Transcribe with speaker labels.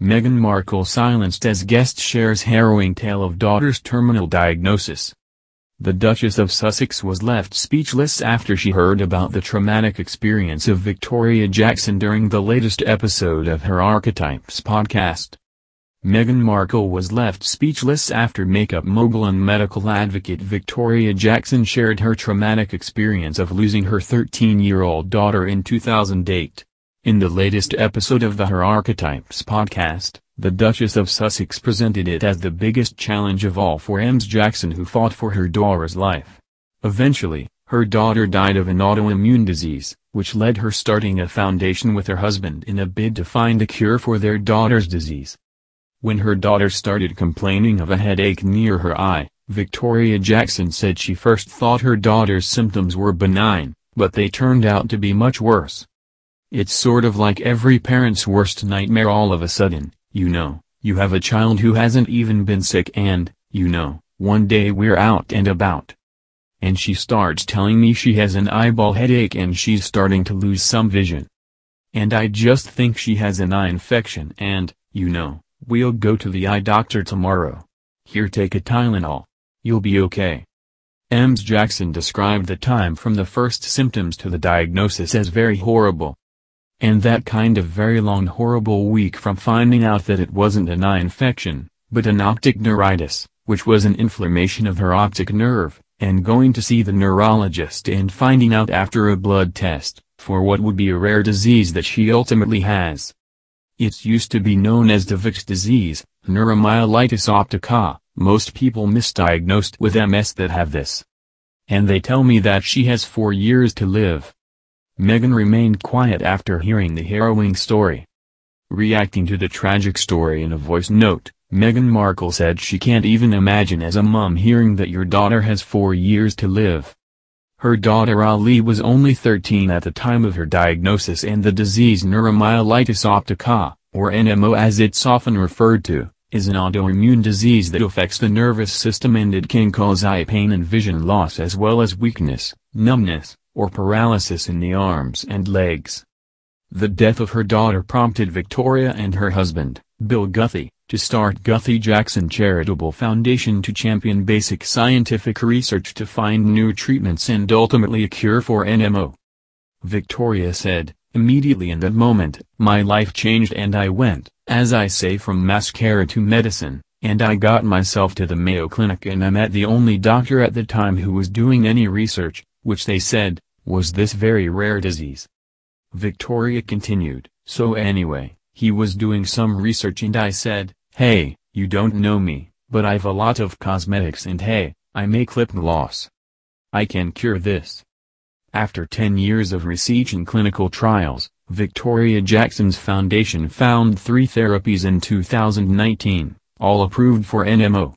Speaker 1: Meghan Markle silenced as guest shares harrowing tale of daughter's terminal diagnosis. The Duchess of Sussex was left speechless after she heard about the traumatic experience of Victoria Jackson during the latest episode of her Archetypes podcast. Meghan Markle was left speechless after makeup mogul and medical advocate Victoria Jackson shared her traumatic experience of losing her 13-year-old daughter in 2008. In the latest episode of the Her Archetypes podcast, the Duchess of Sussex presented it as the biggest challenge of all for Ems Jackson who fought for her daughter's life. Eventually, her daughter died of an autoimmune disease, which led her starting a foundation with her husband in a bid to find a cure for their daughter's disease. When her daughter started complaining of a headache near her eye, Victoria Jackson said she first thought her daughter's symptoms were benign, but they turned out to be much worse. It's sort of like every parent's worst nightmare all of a sudden, you know, you have a child who hasn't even been sick and, you know, one day we're out and about. And she starts telling me she has an eyeball headache and she's starting to lose some vision. And I just think she has an eye infection and, you know, we'll go to the eye doctor tomorrow. Here take a Tylenol. You'll be okay. Ms. Jackson described the time from the first symptoms to the diagnosis as very horrible. And that kind of very long horrible week from finding out that it wasn't an eye infection, but an optic neuritis, which was an inflammation of her optic nerve, and going to see the neurologist and finding out after a blood test, for what would be a rare disease that she ultimately has. It's used to be known as Devic's disease, neuromyelitis optica, most people misdiagnosed with MS that have this. And they tell me that she has four years to live. Meghan remained quiet after hearing the harrowing story. Reacting to the tragic story in a voice note, Meghan Markle said she can't even imagine as a mum hearing that your daughter has four years to live. Her daughter Ali was only 13 at the time of her diagnosis and the disease neuromyelitis optica, or NMO as it's often referred to, is an autoimmune disease that affects the nervous system and it can cause eye pain and vision loss as well as weakness, numbness, or paralysis in the arms and legs. The death of her daughter prompted Victoria and her husband, Bill Guthy, to start Guthy Jackson Charitable Foundation to champion basic scientific research to find new treatments and ultimately a cure for NMO. Victoria said, immediately in that moment, my life changed and I went, as I say from mascara to medicine, and I got myself to the Mayo Clinic and I met the only doctor at the time who was doing any research, which they said, was this very rare disease. Victoria continued, so anyway, he was doing some research and I said, hey, you don't know me, but I've a lot of cosmetics and hey, I make lip gloss. I can cure this. After 10 years of research and clinical trials, Victoria Jackson's foundation found three therapies in 2019, all approved for NMO.